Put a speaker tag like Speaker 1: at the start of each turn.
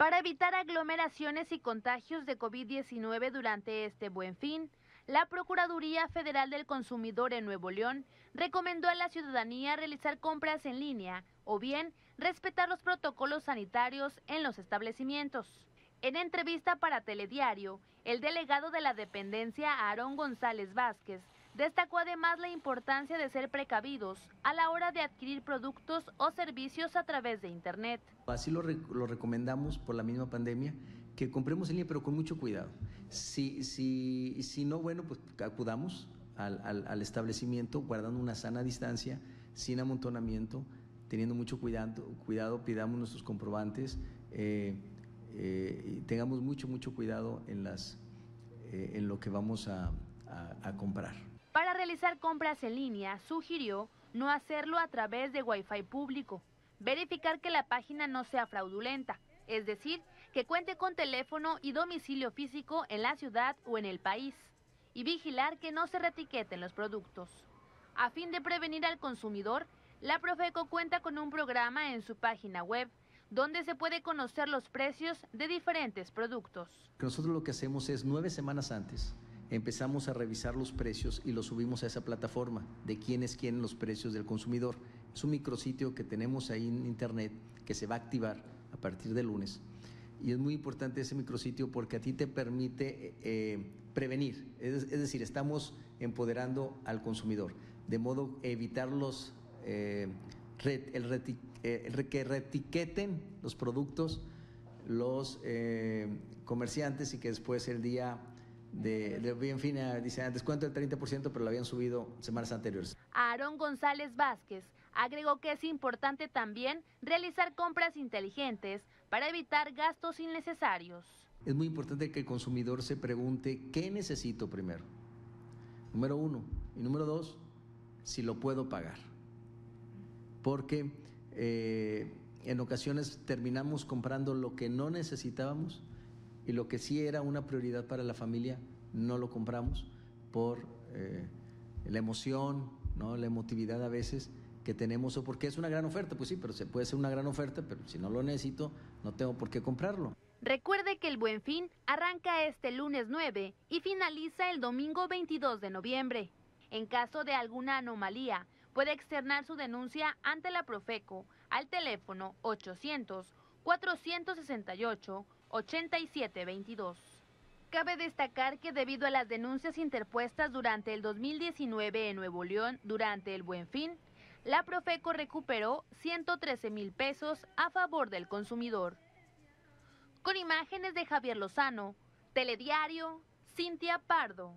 Speaker 1: Para evitar aglomeraciones y contagios de COVID-19 durante este buen fin, la Procuraduría Federal del Consumidor en Nuevo León recomendó a la ciudadanía realizar compras en línea o bien respetar los protocolos sanitarios en los establecimientos. En entrevista para Telediario, el delegado de la dependencia, Aarón González Vázquez, Destacó además la importancia de ser precavidos a la hora de adquirir productos o servicios a través de Internet.
Speaker 2: Así lo, lo recomendamos por la misma pandemia, que compremos en línea, pero con mucho cuidado. Si, si, si no, bueno, pues acudamos al, establecimiento guardando una sana distancia, sin amontonamiento, teniendo mucho cuidado, cuidado pidamos nuestros comprobantes, eh, eh, tengamos mucho, mucho cuidado en, las, eh, en lo que vamos a comprar.
Speaker 1: Para realizar compras en línea, sugirió no hacerlo a través de Wi-Fi público, verificar que la página no sea fraudulenta, es decir, que cuente con teléfono y domicilio físico en la ciudad o en el país, y vigilar que no se retiqueten los productos. A fin de prevenir al consumidor, la Profeco cuenta con un programa en su página web donde se puede conocer los precios de diferentes productos.
Speaker 2: Nosotros lo que hacemos es nueve semanas antes empezamos a revisar los precios y los subimos a esa plataforma de quién es quién los precios del consumidor. Es un micrositio que tenemos ahí en internet que se va a activar a partir de lunes. Y es muy importante ese micrositio porque a ti te permite eh, prevenir, es, decir, estamos empoderando al consumidor, de modo evitar los, eh, eh, que retiqueten los productos los comerciantes y que después el día de, de en fin, dice descuento del 30%, pero lo habían subido semanas anteriores.
Speaker 1: Aarón González Vázquez agregó que es importante también realizar compras inteligentes para evitar gastos innecesarios.
Speaker 2: Es muy importante que el consumidor se pregunte qué necesito primero. Número uno. Y número dos, si lo puedo pagar. Porque eh, en ocasiones terminamos comprando lo que no necesitábamos y lo que sí era una prioridad para la familia no lo compramos por eh, la emoción, ¿no? la emotividad a veces que tenemos o porque es una gran oferta, pues sí, pero se puede ser una gran oferta, pero si no lo necesito, no tengo por qué comprarlo.
Speaker 1: Recuerde que el Buen Fin arranca este lunes 9 y finaliza el domingo 22 de noviembre. En caso de alguna anomalía, puede externar su denuncia ante la Profeco al teléfono 800 468 8722. Cabe destacar que debido a las denuncias interpuestas durante el 2019 en Nuevo León durante el Buen Fin, la Profeco recuperó 113 mil pesos a favor del consumidor. Con imágenes de Javier Lozano, Telediario, Cintia Pardo.